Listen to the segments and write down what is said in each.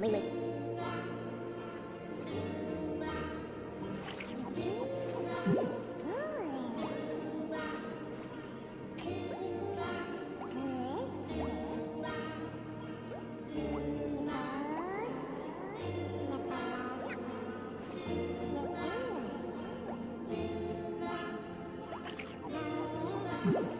むいむいうん。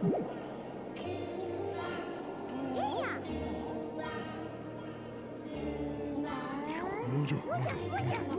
Mucho, mucho, mucho.